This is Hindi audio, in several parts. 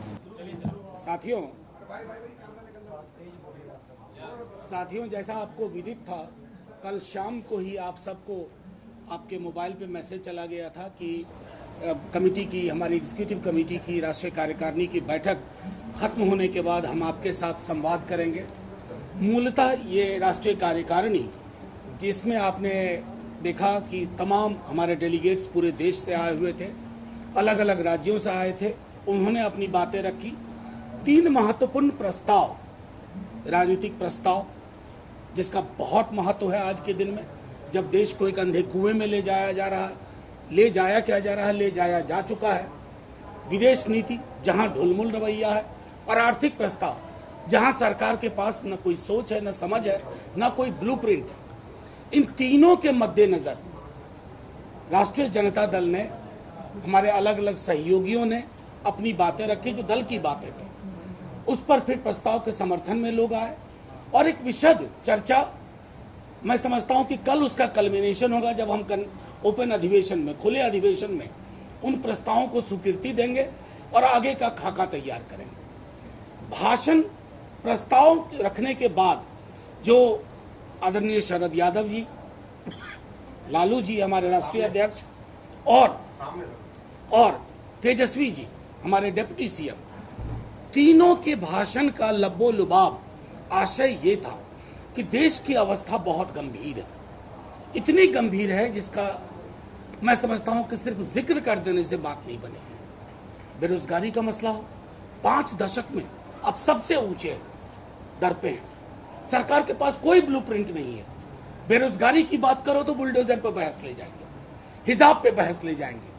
साथियों साथियों, जैसा आपको विदित था, कल शाम को ही आप सबको आपके मोबाइल पे मैसेज चला गया था कि कमेटी की, हमारी एग्जीक्यूटिव कमेटी की राष्ट्रीय कार्यकारिणी की बैठक खत्म होने के बाद हम आपके साथ संवाद करेंगे। मूलतः ये राष्ट्रीय कार्यकारिणी, जिसमें आपने देखा कि तमाम हमारे डेलीगेट्स पूरे देश से आए हुए थे अलग अलग राज्यों से आए थे उन्होंने अपनी बातें रखी। तीन महत्वपूर्ण प्रस्ताव, राजनीतिक प्रस्ताव, जिसका बहुत महत्व है आज के दिन में। जब देश को एक अंधे कुएँ में ले जाया जा रहा है, ले जाया क्या जा रहा है, ले जाया जा चुका है। विदेश नीति, जहाँ ढुलमुल रवैया है, और आर्थिक प्रस्ताव, जहाँ सरकार के पास न कोई सोच है, न समझ है, न कोई ब्लूप्रिंट है। इन तीनों के मद्देनजर राष्ट्रीय जनता दल ने, हमारे अलग अलग सहयोगियों ने अपनी बातें रखी जो दल की बातें थी। उस पर फिर प्रस्ताव के समर्थन में लोग आए। और एक विशद चर्चा मैं समझता हूँ कि कल उसका कल्मिनेशन होगा जब हम ओपन अधिवेशन में, खुले अधिवेशन में उन प्रस्तावों को स्वीकृति देंगे और आगे का खाका तैयार करेंगे। भाषण प्रस्ताव रखने के बाद जो आदरणीय शरद यादव जी, लालू जी हमारे राष्ट्रीय अध्यक्ष, और और तेजस्वी जी हमारे डिप्टी सीएम, तीनों के भाषण का लब्बो लुबाब आशय ये था कि देश की अवस्था बहुत गंभीर है। इतनी गंभीर है जिसका मैं समझता हूँ कि सिर्फ़ ज़िक्र कर देने से बात नहीं बनेगी। बेरोजगारी का मसला हो, पाँच दशक में अब सबसे ऊँचे दर पे है। सरकार के पास कोई ब्लूप्रिंट नहीं है। बेरोजगारी की बात करो तो बुलडोजर पर बहस ले जाएँगे, हिजाब पे बहस ले जाएँगे,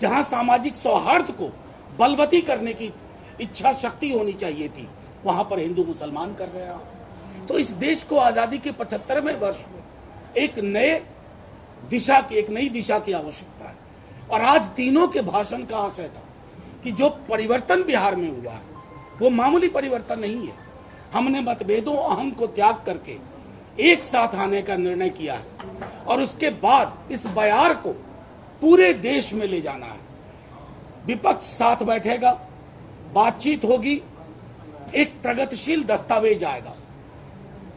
जहाँ सामाजिक सौहार्द को बलवती करने की इच्छा शक्ति होनी चाहिए थी। वहाँ पर हिंदू मुसलमान कर रहे हैं। तो इस देश को आज़ादी के पचहत्तरवें वर्ष में एक नए दिशा की, एक नई दिशा की आवश्यकता है। और आज तीनों के भाषण का आशय था कि जो परिवर्तन बिहार में हुआ है, वो मामूली परिवर्तन नहीं है। हमने मतभेदों, अहम को त्याग करके एक साथ आने का निर्णय किया है और उसके बाद इस बयार को पूरे देश में ले जाना है। विपक्ष साथ बैठेगा, बातचीत होगी, एक प्रगतिशील दस्तावेज़ आएगा।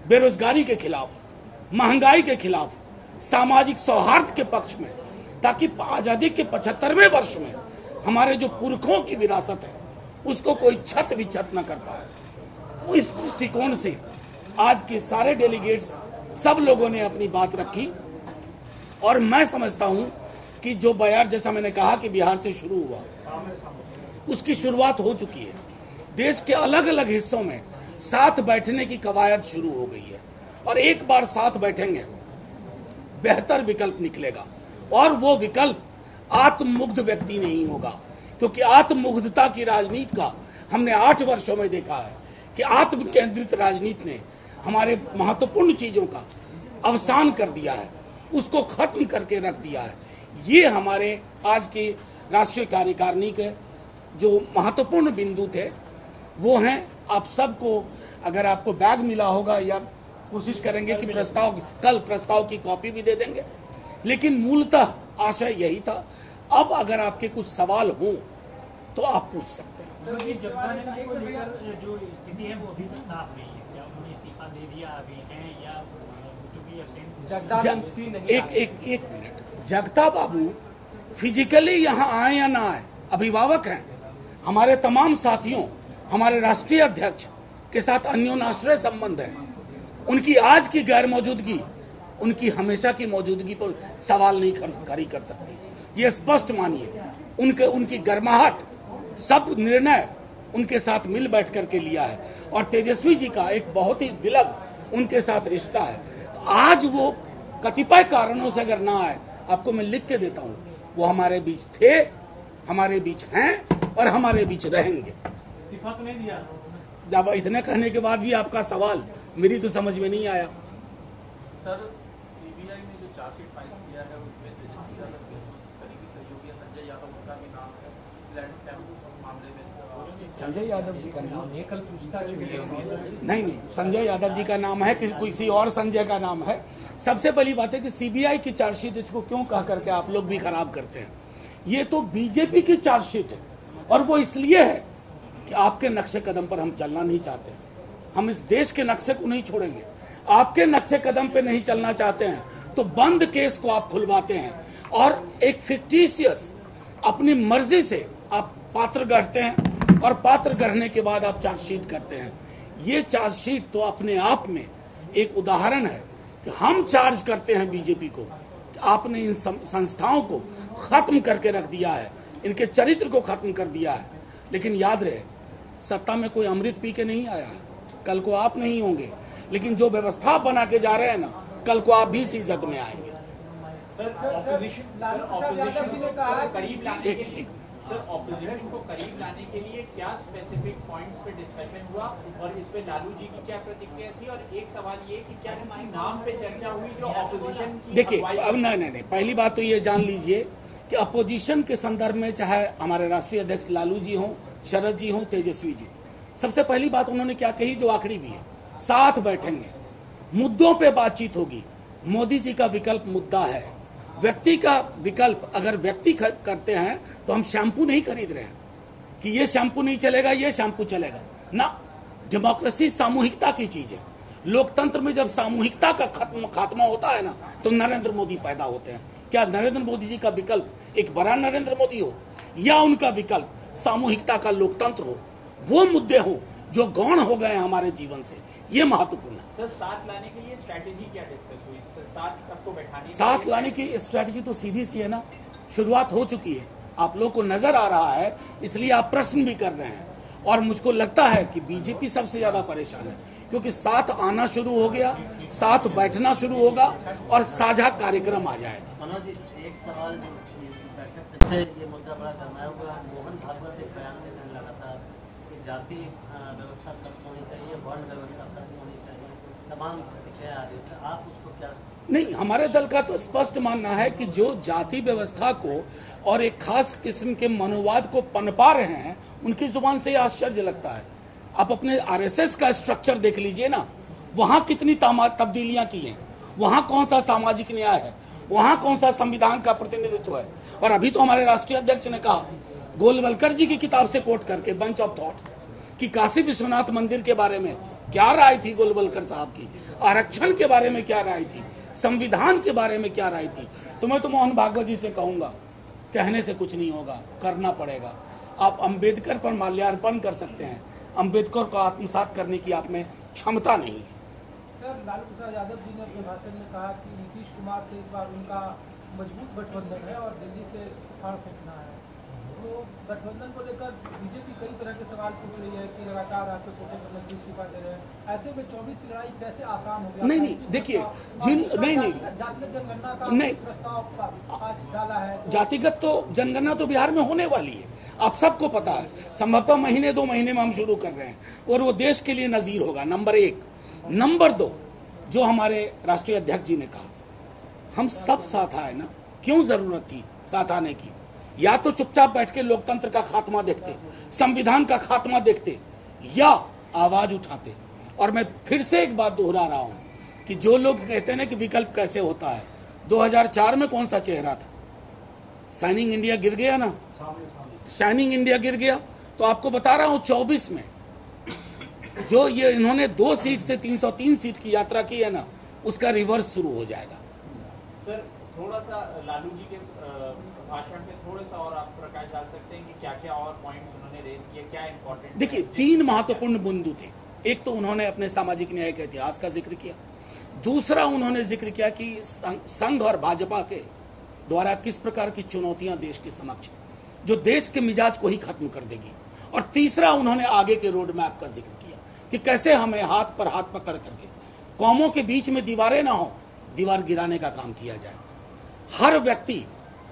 बेरोजगारी के खिलाफ, महँगाई के खिलाफ, सामाजिक सौहार्द के पक्ष में, ताकि आज़ादी के पचहत्तरवें वर्ष में हमारे जो पुरखों की विरासत है, उसको कोई छत विछत न कर पाए। इस दृष्टिकोण से आज के सारे डेलीगेट्स, सब लोगों ने अपनी बात रखी। और मैं समझता हूँ कि जो बयार जैसा मैंने कहा कि बिहार से शुरू हुआ उसकी शुरुआत हो चुकी है। देश के अलग अलग हिस्सों में साथ बैठने की कवायद शुरू हो गई है और एक बार साथ बैठेंगे, बेहतर विकल्प निकलेगा और वो विकल्प आत्ममुग्ध व्यक्ति नहीं होगा, क्योंकि आत्ममुग्धता की राजनीति का हमने आठ वर्षों में देखा है कि आत्म केंद्रित राजनीति ने हमारे महत्वपूर्ण चीज़ों का अवसान कर दिया है, उसको खत्म करके रख दिया है। ये हमारे आज की राष्ट्रीय कार्यकारिणी के जो महत्वपूर्ण बिंदु थे वो हैं। आप सबको अगर आपको बैग मिला होगा या कोशिश करेंगे कि प्रस्ताव कल प्रस्ताव की कॉपी भी दे देंगे। लेकिन मूलतः आशय यही था अब अगर आपके कुछ सवाल हों तो आप पूछ सकते हैं। जो स्थिति है वो अभी तक साफ़ नहीं है। क्या उन्होंने इस्तीफा दे दिया अभी है या एक एक एक जगता बाबू फिजिकली यहाँ आए या ना आए अभिभावक हैं। हमारे तमाम साथियों हमारे राष्ट्रीय अध्यक्ष के साथ अन्योनाश्रय संबंध है। उनकी आज की गैर मौजूदगी उनकी हमेशा की मौजूदगी पर सवाल नहीं कर, खड़ी कर सकती। ये स्पष्ट मानिए उनके उनकी गर्माहट सब निर्णय उनके साथ मिल बैठ करके लिया है। और तेजस्वी जी का एक बहुत ही विलग उनके साथ रिश्ता है। तो आज वो कतिपय कारणों से अगर ना आए आपको मैं लिख के देता हूँ। वो हमारे बीच थे हमारे बीच हैं और हमारे बीच रहेंगे। इस्तीफा तो नहीं दिया जब इतने कहने के बाद भी आपका सवाल मेरी तो समझ में नहीं आया। सर सीबीआई ने जो चार्जशीट फ़ाइल किया है उसमें तेजस्वी यादव के सहयोगी संजय यादव उनका भी नाम है। लैंड मामले में संजय यादव जी का नाम? ये कल पूछताछ है नहीं नहीं संजय यादव जी का नाम है कि किसी और संजय का नाम है। सबसे पहली बात है कि सीबीआई की चार्जशीट इसको क्यों कह करके आप लोग भी खराब करते हैं? ये तो बीजेपी की चार्जशीट है और वो इसलिए है कि आपके नक्शे कदम पर हम चलना नहीं चाहते। हम इस देश के नक्शे को नहीं छोड़ेंगे। आपके नक्शे कदम पे नहीं चलना चाहते हैं तो बंद केस को आप खुलवाते हैं और एक फिक्टिशियस अपनी मर्ज़ी से आप पात्र गढ़ते हैं। और पात्र गढ़ने के बाद आप चार्जशीट करते हैं। ये चार्जशीट तो अपने आप में एक उदाहरण है कि हम चार्ज करते हैं बीजेपी को कि आपने इन संस्थाओं को खत्म करके रख दिया है इनके चरित्र को खत्म कर दिया है। लेकिन याद रहे सत्ता में कोई अमृत पी के नहीं आया। है कल को आप नहीं होंगे। लेकिन जो व्यवस्था बना के जा रहे हैं ना कल को आप भी इस इज़्ज़त में आएँगे। सर सर, सर ऑपोजिशन कहा को कि करीब सर ऑपोजिशन को करीब लाने के लिए क्या स्पेसिफिक पॉइंट्स पे डिस्कशन हुआ और इस पे लालू जी की क्या प्रतिक्रिया थी? और एक सवाल ये कि क्या किसी नाम पे चर्चा हुई जो ऑपोजिशन की देखिए अब नहीं नहीं नहीं। पहली बात तो ये जान लीजिए कि अपोजिशन के संदर्भ में चाहे हमारे राष्ट्रीय अध्यक्ष लालू जी हों शरद जी हों तेजस्वी जी। सबसे पहली बात उन्होंने क्या कही जो आखिरी भी है साथ बैठेंगे। मुद्दों पे बातचीत होगी। मोदी जी का विकल्प मुद्दा है। व्यक्ति का विकल्प अगर व्यक्ति करते हैं तो हम शैम्पू नहीं खरीद रहे हैं। कि ये शैम्पू नहीं चलेगा, ये शैम्पू चलेगा। ना, डेमोक्रेसी सामूहिकता की चीज़ है। लोकतंत्र में जब सामूहिकता का खत्म खात्मा होता है ना तो नरेंद्र मोदी पैदा होते हैं। क्या नरेंद्र मोदी जी का विकल्प एक बड़ा नरेंद्र मोदी हो? या उनका विकल्प सामूहिकता का लोकतंत्र हो? वो मुद्दे हो जो गौण हो गए हमारे जीवन से ये महत्वपूर्ण है। सर साथ लाने के लिए स्ट्रेटेजी क्या डिस्कस हुई? सर साथ सबको बैठाने साथ लाने की स्ट्रैटेजी तो सीधी सी है ना। शुरुआत हो चुकी है। आप लोग को नज़र आ रहा है इसलिए आप प्रश्न भी कर रहे हैं। और मुझको लगता है कि बीजेपी सबसे ज़्यादा परेशान है क्योंकि साथ आना शुरू हो गया साथ बैठना शुरू होगा और साझा कार्यक्रम आ जाएगा। मनोज एक सवाल जो बैठक से ये मुद्दा बड़ा गरमाया हुआ है। मोहन भागवत एक बयान देते हैं लगातार कि जाति व्यवस्था खत्म होनी चाहिए, वर्ण व्यवस्था खत्म होनी चाहिए, तमाम प्रतिक्रिया आ रही है आप उसको क्या नहीं, हमारे दल का तो स्पष्ट मानना है कि जो जाति व्यवस्था को और एक खास किस्म के मनोवाद को पनपा रहे हैं, उनकी ज़ुबान से आश्चर्य लगता है। आप अपने आरएसएस का स्ट्रक्चर देख लीजिए ना। वहाँ कितनी तब्दीलियाँ की हैं? वहाँ कौन सा सामाजिक न्याय है? वहाँ कौन सा संविधान का प्रतिनिधित्व है? और अभी तो हमारे राष्ट्रीय अध्यक्ष ने कहा गोलवलकर जी की किताब से कोट करके बंच ऑफ़ थॉट्स कि काशी विश्वनाथ मंदिर के बारे में क्या राय थी गोलवलकर साहब की? आरक्षण के बारे में क्या राय थी? संविधान के बारे में क्या राय थी? तो मैं तो मोहन भागवत जी से कहूँगा, कहने से कुछ नहीं होगा, करना पड़ेगा। आप अंबेडकर पर माल्यार्पण कर सकते हैं। अंबेडकर को आत्मसात करने की आप में क्षमता नहीं है। सर, लालू प्रसाद यादव जी ने अपने भाषण में कहा कि नीतीश कुमार से इस बार उनका मज़बूत गठबंधन है और दिल्ली से उखाड़ फेंकना है। तो गठबंधन को लेकर बीजेपी कई तरह के सवाल पूछ रही है कि लगातार आपके कोटे पर मंत्री इस्तीफा दे रहे हैं। ऐसे में चौबीस की लड़ाई कैसे आसान हो गया? नहीं, नहीं, देखिए, जिन- नहीं, नहीं। जातिगत जनगणना का नहीं। प्रस्ताव आज डाला है तो जातिगत तो जनगणना तो बिहार में होने वाली है। आप सबको पता है संभवतः महीने दो महीने में हम शुरू कर रहे हैं और वो देश के लिए नजीर होगा। नंबर एक। नंबर दो जो हमारे राष्ट्रीय अध्यक्ष जी ने कहा हम सब साथ आए ना? क्यों ज़रूरत थी साथ आने की? या तो चुपचाप बैठ के लोकतंत्र का खात्मा देखते, संविधान का खात्मा देखते, या आवाज़ उठाते। और मैं फिर से एक बात दोहरा रहा हूँ कि जो लोग कहते हैं कि विकल्प कैसे होता है 2004 में कौन सा चेहरा था? साइनिंग इंडिया गिर गया ना? साइनिंग इंडिया गिर गया। तो आपको बता रहा हूँ 24 में जो ये इन्होंने दो सीट से 303 सीट की यात्रा की है ना, उसका रिवर्स शुरू हो जाएगा। सर थोड़ा सा लालू जी के भाषण में थोड़ा सा और आप प्रकाश डाल सकते हैं कि क्या क्या और पॉइंट्स उन्होंने रेज किए क्या इम्पोर्टेंट देखिए तीन महत्वपूर्ण बिंदु थे। एक तो उन्होंने अपने सामाजिक न्याय के इतिहास का ज़िक्र किया। दूसरा उन्होंने ज़िक्र किया कि संघ- संघ और भाजपा के द्वारा किस प्रकार की चुनौतियाँ देश के समक्ष जो देश के मिजाज को ही खत्म कर देगी। और तीसरा उन्होंने आगे के रोड मैप का ज़िक्र किया कि कैसे हमें हाथ पर हाथ पकड़ करके कौमों के बीच में दीवारें ना हो दीवार गिराने का काम किया जाए। हर व्यक्ति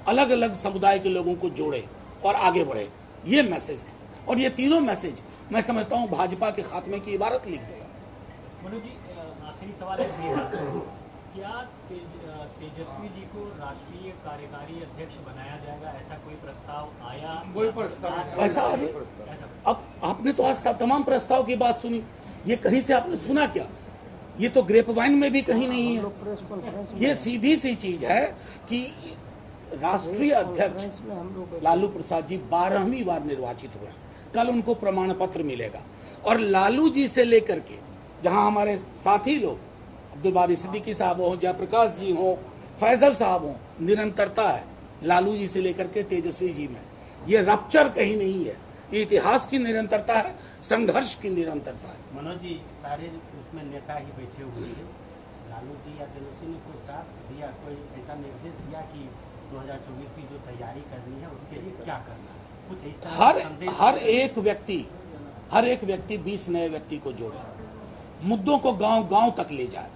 अलग अलग समुदाय के लोगों को जोड़े और आगे बढ़े। ये मैसेज था और ये तीनों मैसेज मैं समझता हूँ भाजपा के खात्मे की इबारत लिख देगा। मनु जी आखिरी सवाल है क्या तेज- तेजस्वी जी को राष्ट्रीय कार्यकारी अध्यक्ष बनाया जाएगा? ऐसा कोई प्रस्ताव आया? कोई प्रस्ताव ऐसा अब आपने तो आज तमाम प्रस्ताव की बात सुनी। ये कहीं से आपने सुना क्या? ये तो ग्रेप वाइन में भी कहीं नहीं है। ये सीधी सी चीज़ है कि राष्ट्रीय अध्यक्ष लालू प्रसाद जी बारहवीं बार निर्वाचित हुए। कल उनको प्रमाण पत्र मिलेगा। और लालू जी से लेकर के जहाँ हमारे साथी लोग अब्दुल बारी सिद्दीकी साहब हो जयप्रकाश जी हो फैजल साहब हो निरंतरता है लालू जी से लेकर के तेजस्वी जी में। ये रप्चर कहीं नहीं है। ये इतिहास की निरंतरता है संघर्ष की निरंतरता है। मनोज जी सारे इसमें नेता ही बैठे हुए हैं। लालू जी या तेजस्वी ने कोई टास्क दिया कोई ऐसा निर्देश दिया कि 2024 की जो तैयारी करनी है उसके लिए क्या करना कुछ इस तरह हर हर एक व्यक्ति हर एक व्यक्ति 20 नए व्यक्ति को जोड़े। मुद्दों को गाँव गाँव तक ले जाए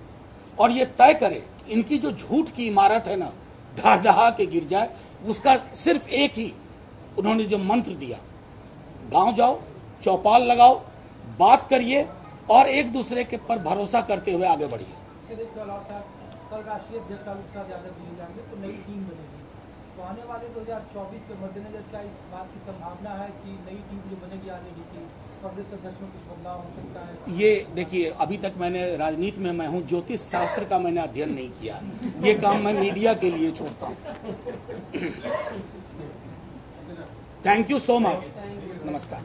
और ये तय करे इनकी जो झूठ की इमारत है ना ढहा ढहा के गिर जाए उसका सिर्फ़ एक ही उन्होंने जो मंत्र दिया गाँव जाओ चौपाल लगाओ बात करिए और एक दूसरे के पर भरोसा करते हुए आगे बढ़िए। तो नई टीम बनेगी। तो आने वाले 2024 के मद्देनजर क्या इस बात की संभावना है कि नई टीम जो बनेगी आने की प्रदेश अध्यक्ष में कुछ बदलाव हो सकता है? ये देखिए अभी तक मैंने राजनीति में मैं हूँ ज्योतिष शास्त्र का मैंने अध्ययन नहीं किया। ये काम मैं मीडिया के लिए छोड़ता हूँ। थैंक यू सो मच नमस्कार